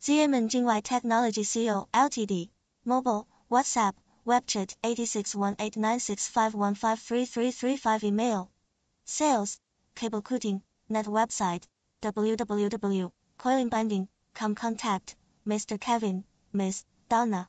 Xiamen Jingwei Technology Co. Ltd. Mobile, WhatsApp, WeChat 86189651533335 Email. Sales, Cable Cutting, Net Website, www.coilingbinding.com Contact, Mr. Kevin, Ms. Donna.